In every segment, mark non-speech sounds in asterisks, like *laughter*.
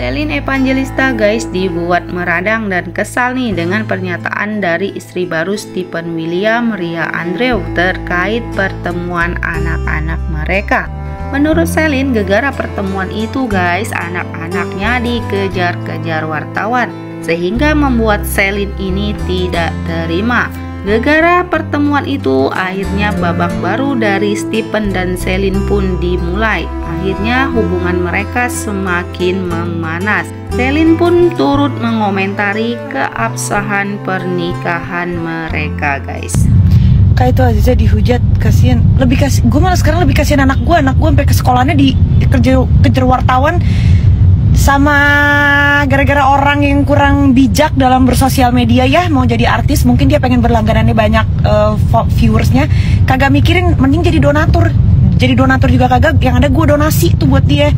Selin Evangelista guys dibuat meradang dan kesal nih dengan pernyataan dari istri baru Stephen William Ria Andrew terkait pertemuan anak-anak mereka. Menurut Selin, gegara pertemuan itu guys, anak-anaknya dikejar-kejar wartawan sehingga membuat Selin ini tidak terima. Gegara pertemuan itu akhirnya babak baru dari Stephen dan Selin pun dimulai. Akhirnya hubungan mereka semakin memanas. Selin pun turut mengomentari keabsahan pernikahan mereka guys. Kayak itu Aziza dihujat kasihan lebih kasih gue malah sekarang lebih kasihan anak gue anak gue sampai ke sekolahnya di kerja kejar wartawan sama gara-gara orang yang kurang bijak dalam bersosial media ya mau jadi artis mungkin dia pengen berlangganannya banyak uh, viewersnya. Kagak mikirin mending jadi donatur. Jadi donatur juga kagak yang ada gue donasi tuh buat dia.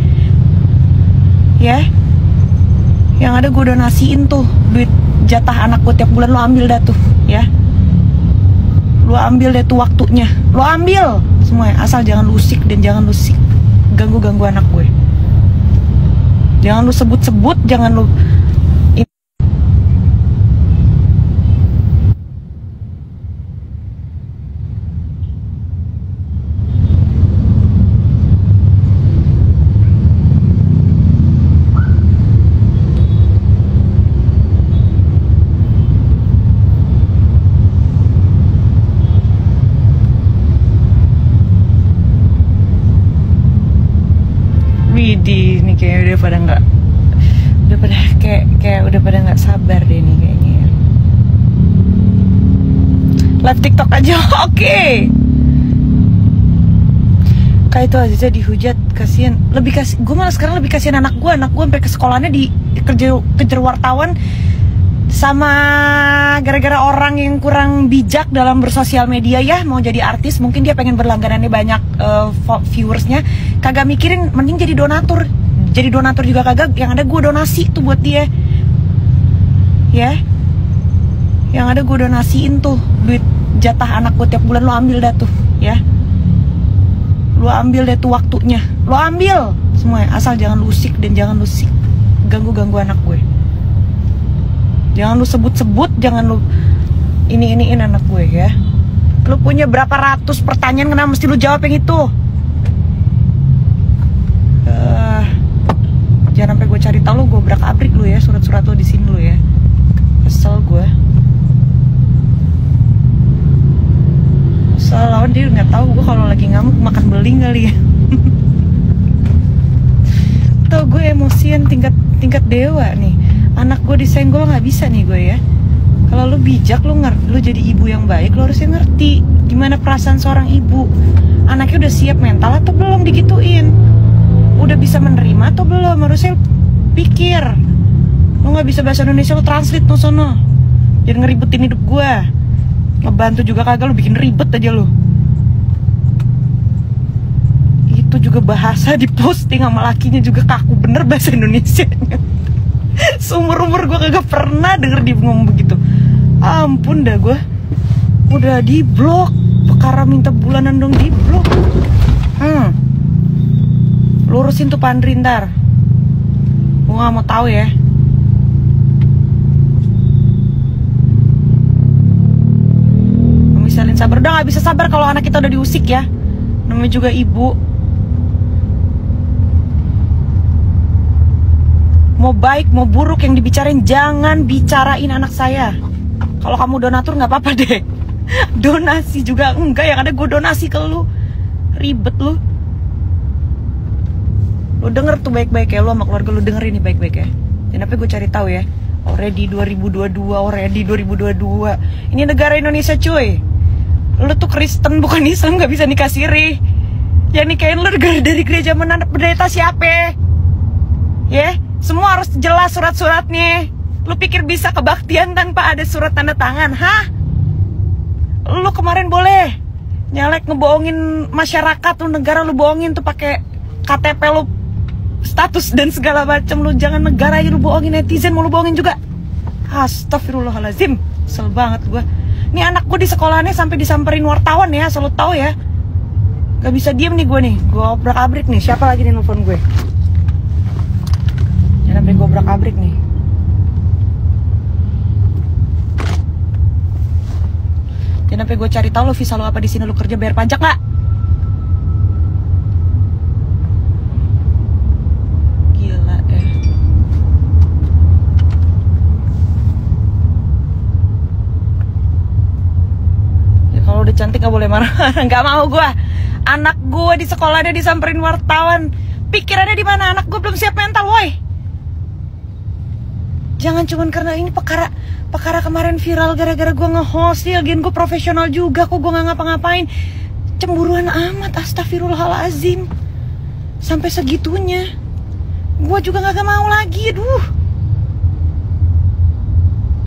Ya? Yang ada gue donasiin tuh duit jatah anak gue tiap bulan lo ambil dah tuh ya. Lo ambil deh tuh waktunya. Lo ambil semua asal jangan lusik dan jangan lusik ganggu ganggu anak gue jangan lu sebut-sebut jangan lu Widih, nih kayak udah pada nggak udah pada *laughs* kayak kayak udah pada nggak sabar deh nih kayaknya. ya. Live TikTok aja, *laughs* oke. Kayak itu Aziza dihujat kasihan lebih kasih gue malah sekarang lebih kasihan anak gue anak gue sampai ke sekolahnya di kerja kejar wartawan sama gara-gara orang yang kurang bijak dalam bersosial media ya mau jadi artis mungkin dia pengen berlangganannya banyak uh, viewersnya kagak mikirin mending jadi donatur jadi donatur juga kagak yang ada gue donasi tuh buat dia. Ya? Yang ada gue donasiin tuh duit jatah anak gue tiap bulan lo ambil dah tuh ya. Lo ambil deh tuh waktunya. Lo ambil semua asal jangan lusik dan jangan lusik ganggu ganggu anak gue. Jangan lu sebut-sebut jangan lu ini iniin anak gue ya. Lu punya berapa ratus pertanyaan kenapa mesti lu jawab yang itu uh, jangan sampai gue cari tahu lu gue berak abrik lu ya surat-surat lu di sini lu ya. Kesel gue kesel lawan dia nggak tahu gue kalau lagi ngamuk makan beling kali ya. *laughs* Tau gue emosian tingkat tingkat dewa nih. Anak gue disenggol nggak bisa nih gue ya. Kalau lu bijak lu ngerti lu jadi ibu yang baik lu harusnya ngerti gimana perasaan seorang ibu. Anaknya udah siap mental atau belum digituin bisa menerima atau belum? Harusnya pikir. Lu nggak bisa bahasa Indonesia lu translate tuh sono. Jangan ngeribetin hidup gue ngebantu juga kagak lu bikin ribet aja lu. Itu juga bahasa *laughs* di posting sama lakinya juga kaku. Bener bahasa Indonesia. *laughs* Seumur umur gue kagak pernah denger dia ngomong begitu. Ampun dah gue Udah di blok Perkara minta bulanan dong di blok Hmm Lurusin tuh Pandri ntar. Gue gak mau tahu ya. Misalin sabar. Udah gak bisa sabar kalau anak kita udah diusik ya. Namanya juga ibu. Mau baik mau buruk yang dibicarain jangan bicarain anak saya. Kalau kamu donatur nggak apa-apa deh. *laughs* Donasi juga enggak yang ada gue donasi ke lu. Ribet lu lu denger tuh baik-baik ya lu sama keluarga lu denger ini baik-baik ya dan apa gue cari tahu ya already 2022 already 2022 ini negara Indonesia cuy lu tuh Kristen bukan Islam nggak bisa nikah siri yang nikahin lu dari gereja mana pendeta siapa ya yeah? Semua harus jelas surat-suratnya. Lu pikir bisa kebaktian tanpa ada surat tanda tangan, hah? Lu kemarin boleh nyalek ngebohongin masyarakat lu negara lu bohongin tuh pakai KTP lu status dan segala macam lu jangan negara lu bohongin netizen mau lu bohongin juga. Astagfirullahalazim. Sel banget gua. Ini anak gue di sekolahnya sampai disamperin wartawan ya, selalu tahu ya. Gak bisa diem nih gue nih, gue obrak abrik nih. Siapa lagi nih nelfon gue? Jangan sampai gue abrik nih. Jangan sampai gue cari tahu lo visa lo apa di sini lo kerja bayar pajak nggak? Gila eh. Ya kalau udah cantik nggak boleh marah, *laughs* nggak mau gue. Anak gue di sekolahnya disamperin wartawan. Pikirannya di mana? Anak gue belum siap mental, woi. Jangan cuman karena ini perkara perkara kemarin viral gara-gara gue nge-host ya, gen gue profesional juga kok gue nggak ngapa-ngapain. Cemburuan amat, astagfirullahalazim. Sampai segitunya. Gue juga nggak mau lagi, aduh.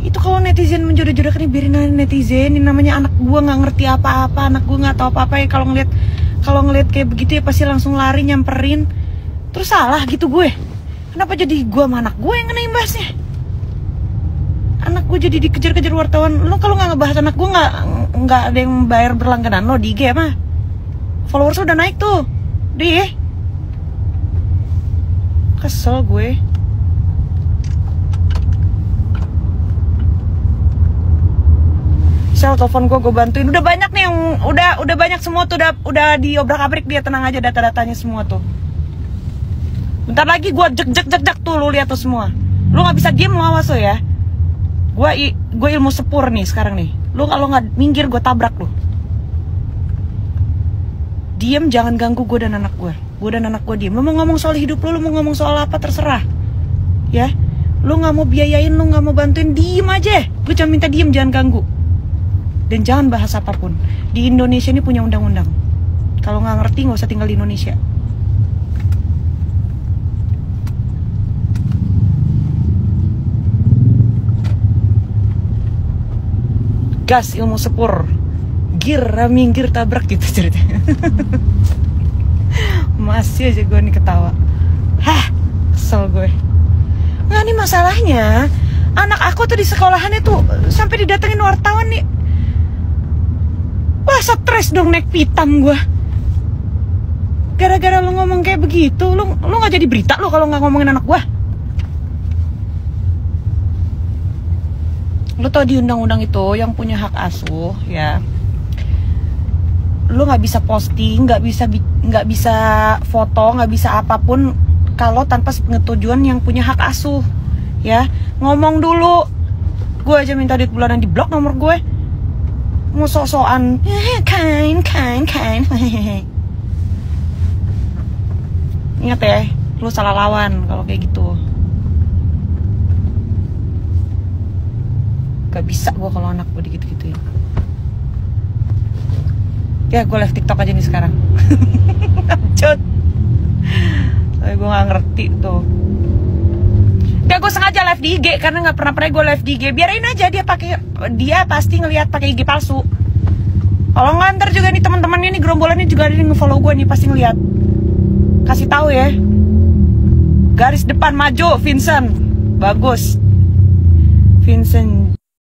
Itu kalau netizen menjodoh-jodohkan biarin aja netizen. Ini namanya anak gue nggak ngerti apa-apa, anak gue nggak tahu apa-apa ya kalau ngeliat kalau ngeliat kayak begitu ya pasti langsung lari nyamperin. Terus salah gitu gue. Kenapa jadi gue sama anak gue yang kena imbasnya? anak gue jadi dikejar-kejar wartawan lo kalau nggak ngebahas anak gue nggak nggak ada yang bayar berlangganan lo di IG mah followers udah naik tuh di kesel gue sel telepon gue gue bantuin. Udah banyak nih yang udah udah banyak semua tuh udah udah diobrak abrik dia tenang aja data-datanya semua tuh. Bentar lagi gue jek jek jek jek tuh lu lihat tuh semua. Lu nggak bisa diem lu awas lo ya. Gue gue ilmu sepur nih sekarang nih. Lu kalau nggak minggir gue tabrak lu. Diem jangan ganggu gue dan anak gue gue dan anak gue diem. Lu mau ngomong soal hidup lu lu mau ngomong soal apa terserah. Ya? Lu nggak mau biayain lu nggak mau bantuin diem aja. Gue cuma minta diem jangan ganggu dan jangan bahas apa pun. Di Indonesia ini punya undang-undang. Kalau nggak ngerti nggak usah tinggal di Indonesia. Gas ilmu sepur. Gir minggir tabrak gitu ceritanya. *laughs* Masih aja gue nih ketawa. Hah kesel gue. Nggak nih masalahnya. Anak aku tuh di sekolahannya tuh sampai didatengin wartawan nih wah stres dong naik pitam gue gara-gara lu ngomong kayak begitu lu lu nggak jadi berita lu kalau nggak ngomongin anak gue lo tau di undang-undang itu yang punya hak asuh ya. Lo nggak bisa posting nggak bisa nggak bisa foto nggak bisa apa pun kalau tanpa pengetujuan yang punya hak asuh ya. Ngomong dulu. Gue aja minta duit bulanan di blok nomor gue mau sok-sokan kain kain kain. Ingat ya lu salah lawan kalau kayak gitu. Gak bisa gue kalau anak gue gitu gituin ya gue live tiktok aja nih sekarang. *laughs* Cut tapi gue gak ngerti tuh Gak gue sengaja live di IG karena nggak pernah pernah gue live di IG. Biarin aja dia pakai dia pasti ngelihat pakai IG palsu. Kalau nggak ntar juga nih teman-temannya nih gerombolannya juga ada yang ngefollow gue nih pasti ngeliat. Kasih tahu ya. Garis depan maju Vincent. Bagus. Vincent